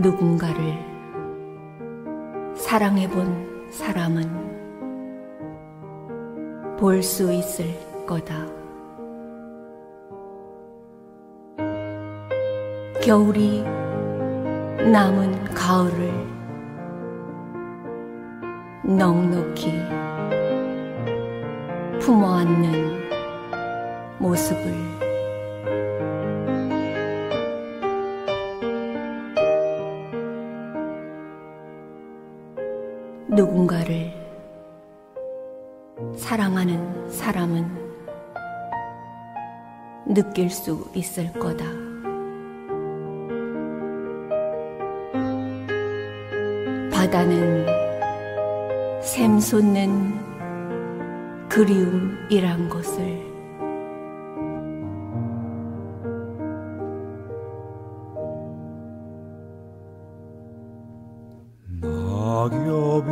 누군가를 사랑해 본 사람은 볼 수 있을 거다. 겨울이 남은 가을을 넉넉히 품어안는 모습을 누군가를 사랑하는 사람은 느낄 수 있을 거다. 바다는 샘솟는 그리움이란 것을 낙엽이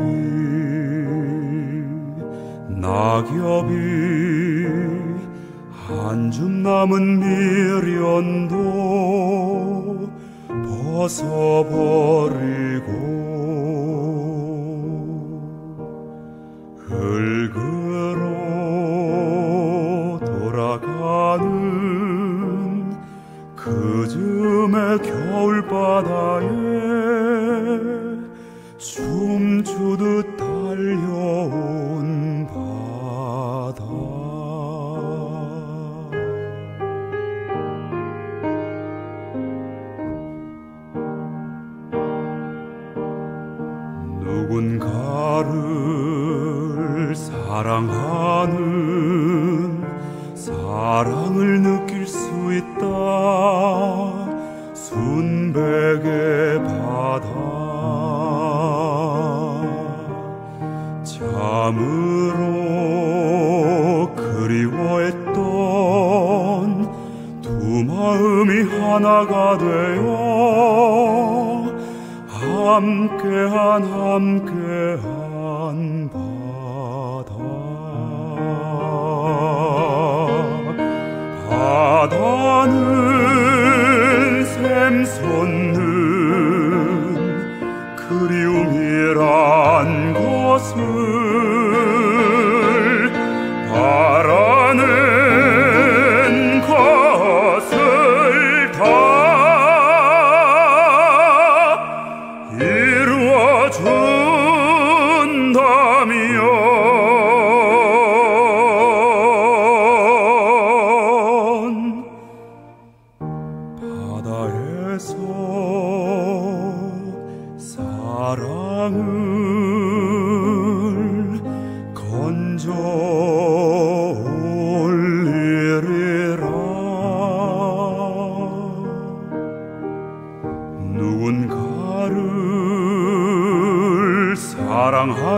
낙엽이 한 줌 남은 미련도 벗어버리고 흙으로 돌아가는 그 즈음의 겨울바다에 춤추듯 달려온 바다. 누군가를 사랑하는 사랑을 느낄 수 있다. 순백의 바다 참으로 그리워했던 두 마음이 하나가 되어 함께한 함께한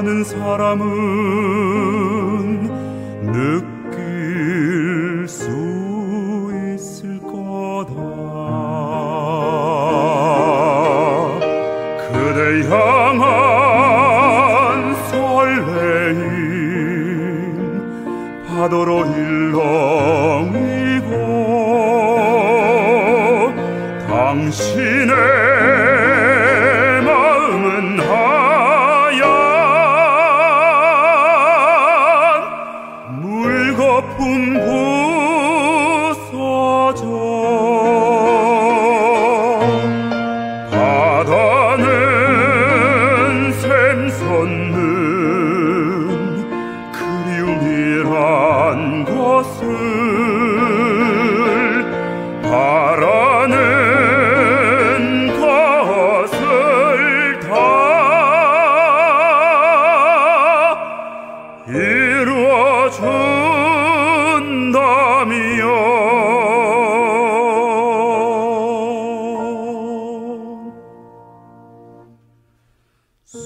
사랑하는 사람은 느낄 수 있을 거다. 그대 향한 설레임 파도로 일렁이고 당신의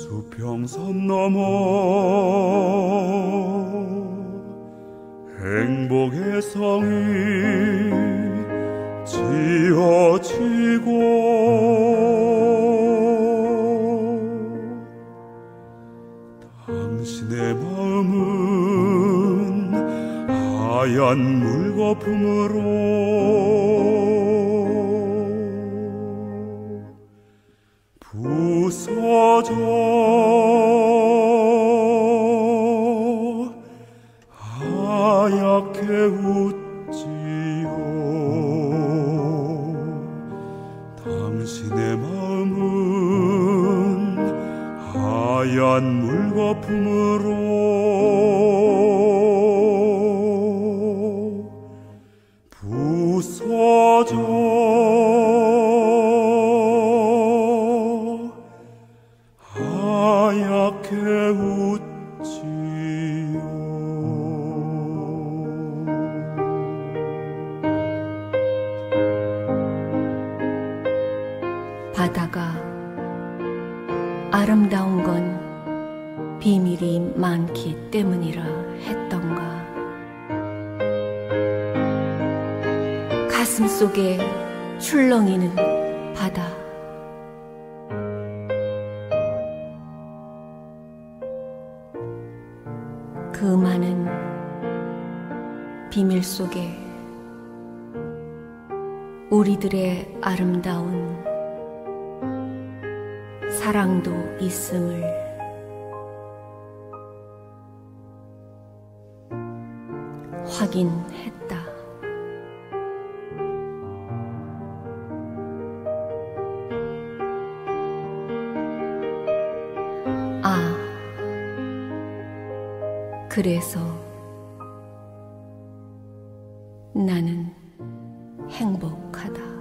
수평선 넘어 행복의 성이 지어지고 당신의 마음은 하얀 물거품으로 물거품으로. 부서져. 하얗게 웃지요. 바다가 아름다운 건 비밀이 많기 때문이라 했던가. 가슴 속에 출렁이는 바다. 그 많은 비밀 속에 우리들의 아름다운 사랑도 있음을 확인했다. 아, 그래서 나는 행복하다.